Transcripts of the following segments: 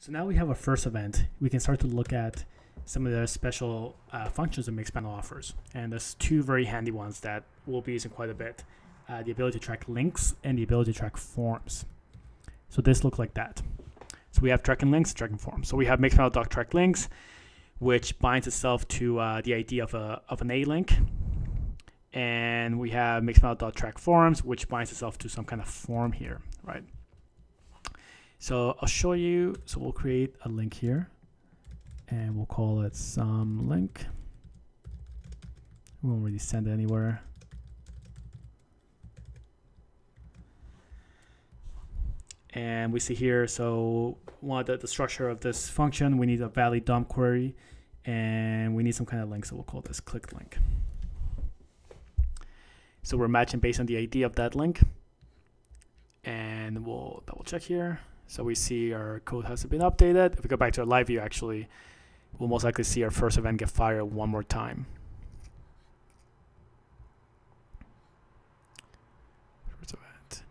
So now we have a first event. We can start to look at some of the special uh, functions that Mixpanel offers. And there's two very handy ones that we'll be using quite a bit. Uh, the ability to track links and the ability to track forms. So this looks like that. So we have tracking links, tracking forms. So we have Mixpanel doc track links, which binds itself to uh, the ID of, a, of an A link. And we have Mixpanel dot track forms, which binds itself to some kind of form here, right? So I'll show you. So we'll create a link here and we'll call it some link. We won't really send it anywhere. And we see here, so one the, the structure of this function, we need a valid DOM query and we need some kind of link. So we'll call this click link. So we're matching based on the ID of that link. And we'll double check here. So we see our code has been updated. If we go back to our live view, actually, we'll most likely see our first event get fired one more time. First event.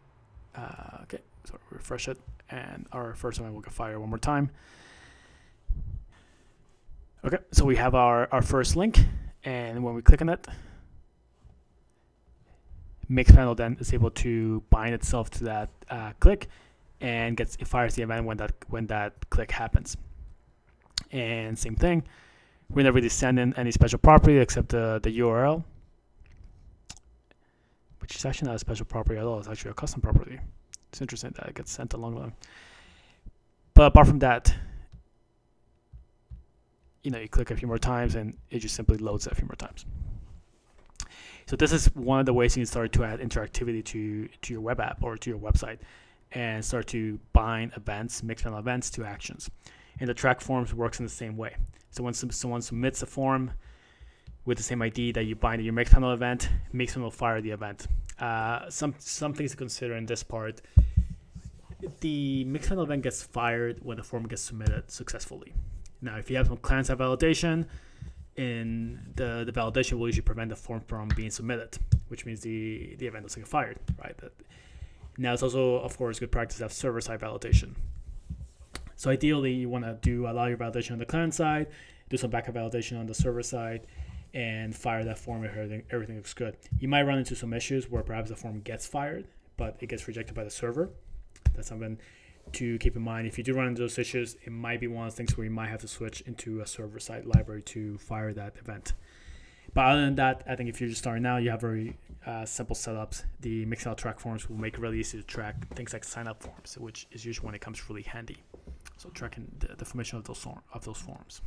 Uh, okay, so refresh it, and our first event will get fired one more time. Okay, so we have our, our first link, and when we click on it, Mixpanel then is able to bind itself to that uh, click and gets it fires the event when that when that click happens. And same thing, we never really in any special property except the, the URL, which is actually not a special property at all. It's actually a custom property. It's interesting that it gets sent along with them. But apart from that, you know, you click a few more times and it just simply loads a few more times. So this is one of the ways you can start to add interactivity to, to your web app or to your website and start to bind events, Mixpanel events to actions. And the track forms works in the same way. So when someone submits a form with the same ID that you bind your Mixpanel event, Mixpanel will fire the event. Uh, some some things to consider in this part. The Mixpanel event gets fired when the form gets submitted successfully. Now, if you have some client-side validation, in the, the validation will usually prevent the form from being submitted, which means the, the event doesn't get fired, right? Now it's also, of course, good practice to have server-side validation. So ideally, you want to do allow your validation on the client side, do some backup validation on the server side, and fire that form if everything, everything looks good. You might run into some issues where perhaps the form gets fired, but it gets rejected by the server. That's something to keep in mind. If you do run into those issues, it might be one of those things where you might have to switch into a server-side library to fire that event. But other than that, I think if you're just starting now, you have very uh, simple setups. The Mixpanel track forms will make it really easy to track things like sign up forms, which is usually when it comes really handy. So tracking the, the formation of those of those forms.